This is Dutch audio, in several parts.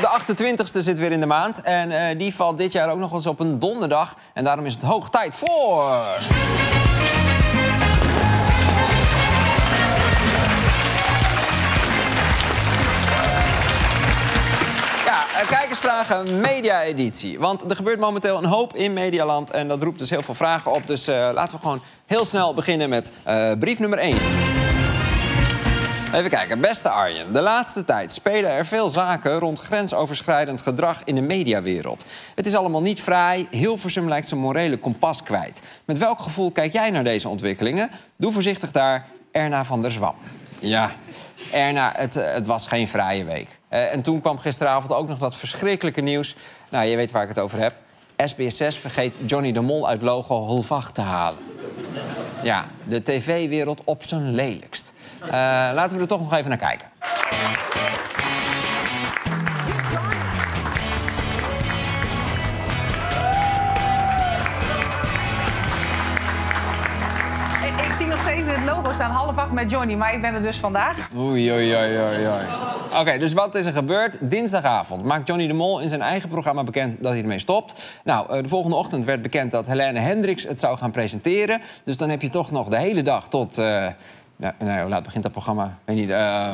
De 28e zit weer in de maand. En eh, die valt dit jaar ook nog eens op een donderdag. En daarom is het hoog tijd voor... Ja, eh, kijkersvragen media-editie. Want er gebeurt momenteel een hoop in Medialand en dat roept dus heel veel vragen op. Dus eh, laten we gewoon heel snel beginnen met brief nummer 1. Even kijken, beste Arjen. De laatste tijd spelen er veel zaken rond grensoverschrijdend gedrag in de mediawereld. Het is allemaal niet fraai. Hilversum lijkt zijn morele kompas kwijt. Met welk gevoel kijk jij naar deze ontwikkelingen? Doe voorzichtig daar, Erna van der Zwam. Ja, Erna, het, eh, het was geen fraaie week. Eh, en toen kwam gisteravond ook nog dat verschrikkelijke nieuws. Nou, je weet waar ik het over heb. SBS6 vergeet Johnny de Mol uit logo Holvach te halen. Ja, de tv-wereld op zijn lelijkst. Eh, laten we er toch nog even naar kijken. Ik, zie nog steeds het logo staan, half acht met Johnny, maar ik ben er dus vandaag. Oei, oei, oei, oei, oei. Oké, dus wat is er gebeurd? Dinsdagavond maakt Johnny de Mol in zijn eigen programma bekend dat hij ermee stopt. Nou, eh, de volgende ochtend werd bekend dat Helene Hendricks het zou gaan presenteren. Dus dan heb je toch nog de hele dag tot... eh nou, hoe laat begint dat programma? Weet niet. eh,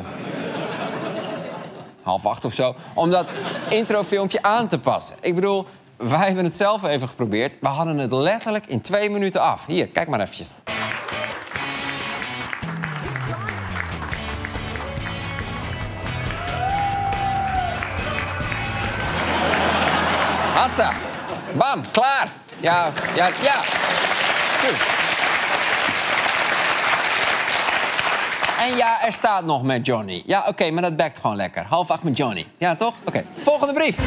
half acht of zo. Om dat introfilmpje aan te passen. Ik bedoel, wij hebben het zelf even geprobeerd. We hadden het letterlijk in twee minuten af. Hier, kijk maar eventjes. Hatsa. Bam, klaar. Ja, ja, ja. Goed. En ja, er staat nog met Johnny. Ja, oké, maar dat bekt gewoon lekker. Half acht met Johnny. Ja, toch? Oké. Volgende brief.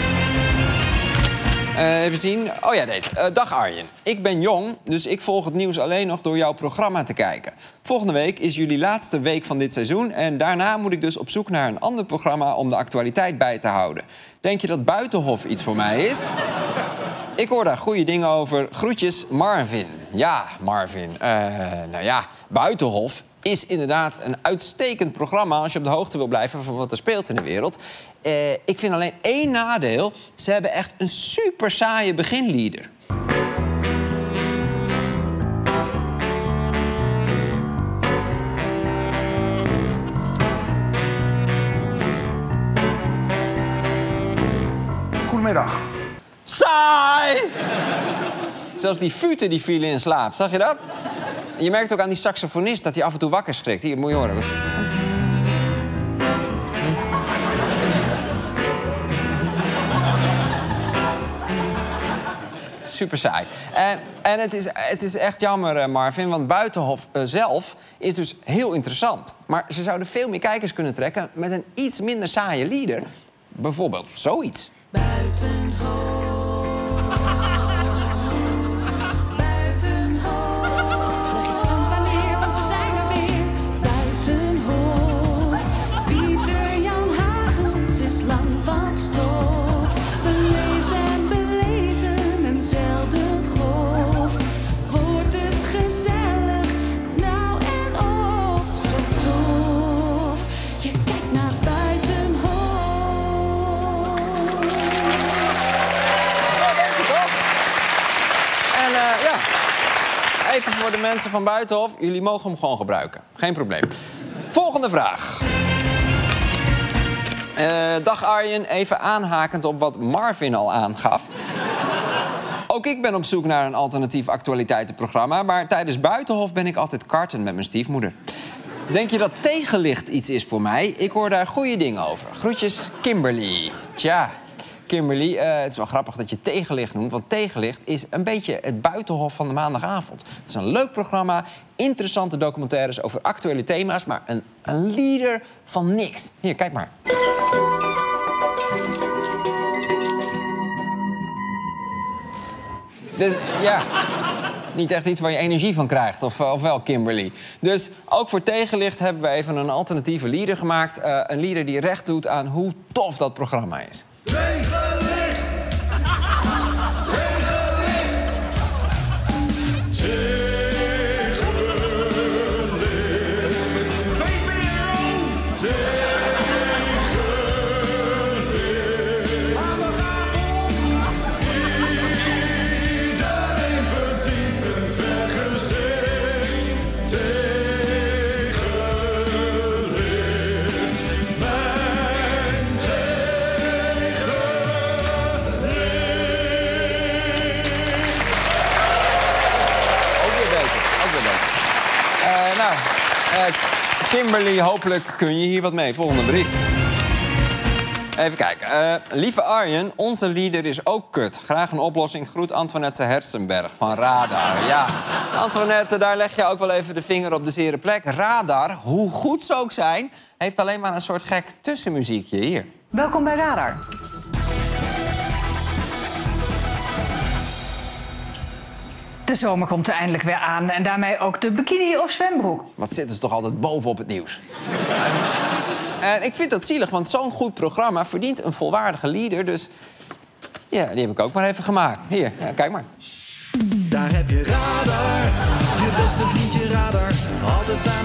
Eh, even zien. Oh ja, deze. Eh, dag Arjen. Ik ben jong, dus ik volg het nieuws alleen nog door jouw programma te kijken. Volgende week is jullie laatste week van dit seizoen... en daarna moet ik dus op zoek naar een ander programma... om de actualiteit bij te houden. Denk je dat Buitenhof iets voor mij is? Ik hoor daar goede dingen over. Groetjes, Marvin. Ja, Marvin. Eh, nou ja, Buitenhof is inderdaad een uitstekend programma... als je op de hoogte wil blijven van wat er speelt in de wereld. Eh, ik vind alleen één nadeel. Ze hebben echt een super saaie beginlieder. Goedemiddag. Saai! Zelfs die futen die vielen in slaap. Zag je dat? Je merkt ook aan die saxofonist dat hij af en toe wakker schrikt. Hier, moet je horen. Super saai. En, en het, is, het is echt jammer, eh, Marvin, want Buitenhof eh, zelf is dus heel interessant. Maar ze zouden veel meer kijkers kunnen trekken met een iets minder saaie lieder. Bijvoorbeeld zoiets. Mensen van Buitenhof. Jullie mogen hem gewoon gebruiken. Geen probleem. Volgende vraag. Eh, dag Arjen, even aanhakend op wat Marvin al aangaf. Ook ik ben op zoek naar een alternatief actualiteitenprogramma... maar tijdens Buitenhof ben ik altijd karten met mijn stiefmoeder. Denk je dat tegenlicht iets is voor mij? Ik hoor daar goede dingen over. Groetjes, Kimberly. Tja, Kimberly, eh, het is wel grappig dat je tegenlicht noemt... want tegenlicht is een beetje het buitenhof van de maandagavond. Het is een leuk programma, interessante documentaires over actuele thema's... maar een, een leader van niks. Hier, kijk maar. Dus ja, niet echt iets waar je energie van krijgt, of, eh, of wel, Kimberly. Dus ook voor tegenlicht hebben we even een alternatieve leader gemaakt. Eh, een leader die recht doet aan hoe tof dat programma is. Eh, Kimberly, hopelijk kun je hier wat mee. Volgende brief. Even kijken. Eh, lieve Arjen, onze leader is ook kut. Graag een oplossing. Groet Antoinette Hersenberg van Radar. Ja, Antoinette, daar leg je ook wel even de vinger op de zere plek. Radar, hoe goed ze ook zijn, heeft alleen maar een soort gek tussenmuziekje. Hier. Welkom bij Radar. De zomer komt er eindelijk weer aan en daarmee ook de bikini of zwembroek. Wat zitten ze toch altijd bovenop het nieuws? en ik vind dat zielig, want zo'n goed programma verdient een volwaardige leader. Dus ja, die heb ik ook maar even gemaakt. Hier, ja, kijk maar. Daar heb je radar, je beste vriendje radar. Altijd aan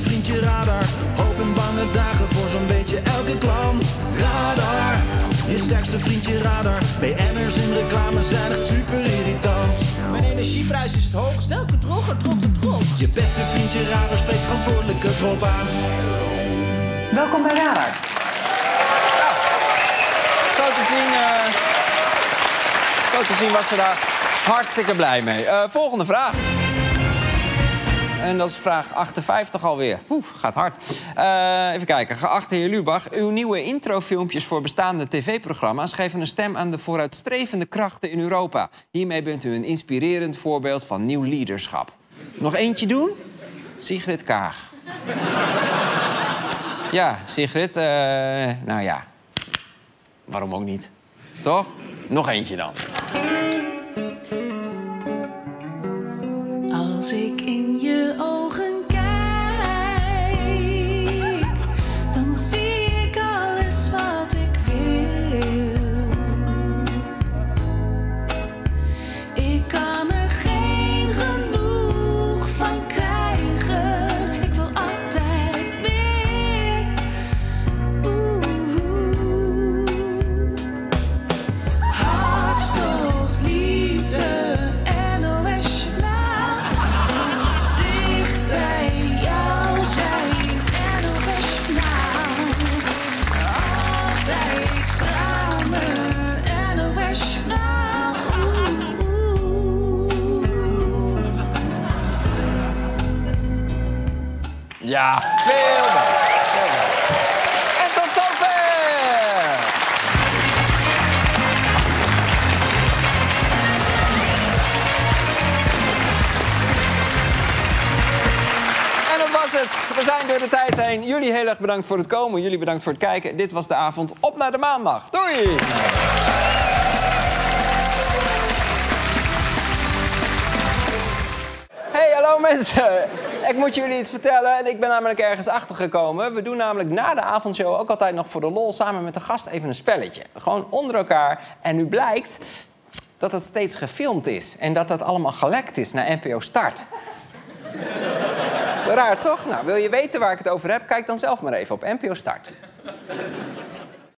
vriendje radar. Hoop en bange dagen voor zo'n beetje elke klant. Radar, je sterkste vriendje radar. BN'ers in reclame zijn echt super irritant. Mijn energieprijs is het hoogst. Welke droger droogt het droog? Je beste vriendje radar spreekt verantwoordelijk het erop aan. Welkom bij Radar. Zo te zien, eh, zo te zien was ze daar hartstikke blij mee. Eh, volgende vraag. En dat is vraag 58 alweer. Oeh, gaat hard. Eh, even kijken. Geachte heer Lubach, uw nieuwe introfilmpjes voor bestaande tv-programma's geven een stem aan de vooruitstrevende krachten in Europa. Hiermee bent u een inspirerend voorbeeld van nieuw leiderschap. Nog eentje doen? Sigrid Kaag. Ja, Sigrid, eh, nou ja. Waarom ook niet? Toch? Nog eentje dan. Als ik in Ja, veel beter. Beter. En tot zover! En dat was het. We zijn door de tijd heen. Jullie heel erg bedankt voor het komen. Jullie bedankt voor het kijken. Dit was de avond. Op naar de maandag. Doei! Hey, hallo mensen. Ik moet jullie iets vertellen. Ik ben namelijk ergens achter gekomen. We doen namelijk na de avondshow ook altijd nog voor de lol samen met de gast even een spelletje. Gewoon onder elkaar. En nu blijkt dat het steeds gefilmd is. En dat dat allemaal gelekt is naar NPO Start. Raar toch? Nou, wil je weten waar ik het over heb? Kijk dan zelf maar even op NPO Start.